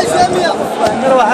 الجميع. نروح